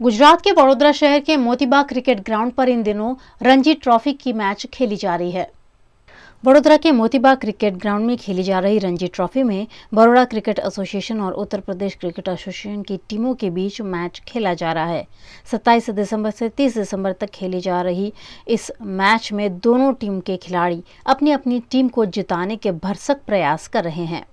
गुजरात के वडोदरा शहर के मोतीबाग क्रिकेट ग्राउंड पर इन दिनों रणजी ट्रॉफी की मैच खेली जा रही है। वडोदरा के मोतीबाग क्रिकेट ग्राउंड में खेली जा रही रणजी ट्रॉफी में बड़ोड़ा क्रिकेट एसोसिएशन और उत्तर प्रदेश क्रिकेट एसोसिएशन की टीमों के बीच मैच खेला जा रहा है। 27 दिसंबर से 30 दिसंबर तक खेली जा रही इस मैच में दोनों टीम के खिलाड़ी अपनी अपनी टीम को जिताने के भरसक प्रयास कर रहे हैं।